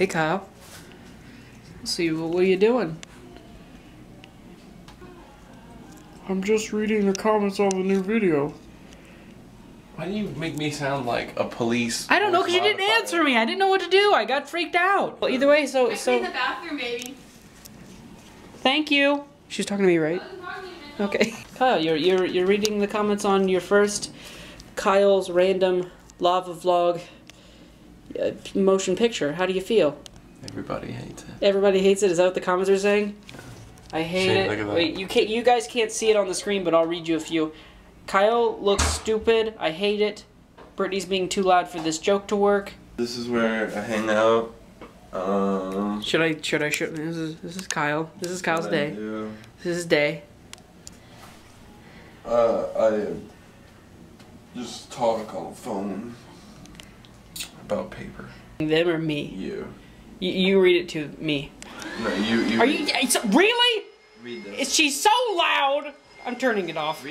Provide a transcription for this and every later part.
Hey, Kyle. Let's see, what are you doing? I'm just reading the comments on the new video. Why do you make me sound like a police? I don't know because you didn't answer me. I didn't know what to do. I got freaked out. Well, either way, so I so In the bathroom, baby. thank you. She's talking to me, right? Okay. Kyle, you're you're you're reading the comments on your first Kyle's random lava vlog motion picture. How do you feel? Everybody hates it. Everybody hates it. Is that what the comments are saying? Yeah. I hate Shane, it. look at that. Wait, you can't. You guys can't see it on the screen, but I'll read you a few. Kyle looks stupid. I hate it. Brittany's being too loud for this joke to work. This is where I hang out. Um, Should I? Should I? Should this is this is Kyle. This is Kyle's day. do. This is his day. Uh, I just talk on the phone about paper. Them or me? You. You, you read it to me. No, you. you Are you? It's, really? Read this. Is she so loud? I'm turning it off.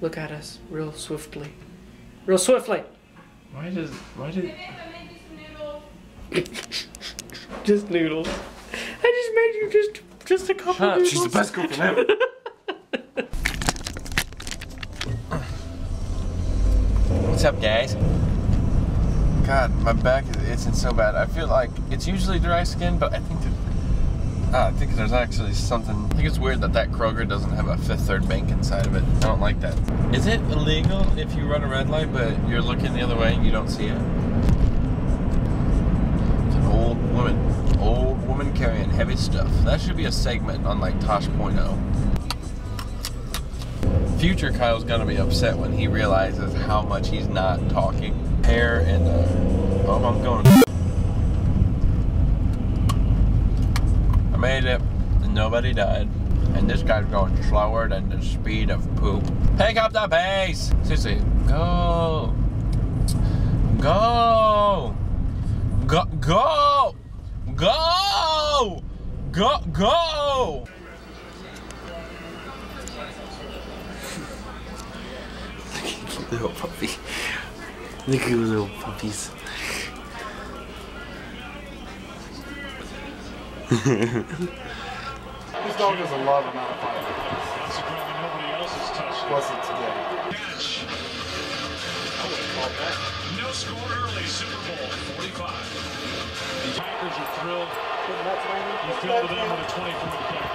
Look at us, real swiftly, real swiftly. Why does? Why did? Babe, I made you some noodles. Just noodles. I just made you just just a couple Shut up, noodles. she's the best cook in What's up, guys? God, my back is itching so bad. I feel like it's usually dry skin, but I think ah, I think there's actually something. I think it's weird that that Kroger doesn't have a Fifth Third Bank inside of it. I don't like that. Is it illegal if you run a red light, but you're looking the other way and you don't see it? It's an old woman, old woman carrying heavy stuff. That should be a segment on like Tosh.0. Future Kyle's gonna be upset when he realizes how much he's not talking. Hair and uh, oh, I'm going. I made it, nobody died. And this guy's going slower than the speed of poop. Pick up the pace. Seriously, go, go, go, go, go, go, go. Little puppy. Look at the little puppies. This dog has a lot amount of fire. That's probably nobody else's touchdown. Plus it today. Catch. No score early, Super Bowl 45. The Packers are thrilled. You filled it in with a 20-point play.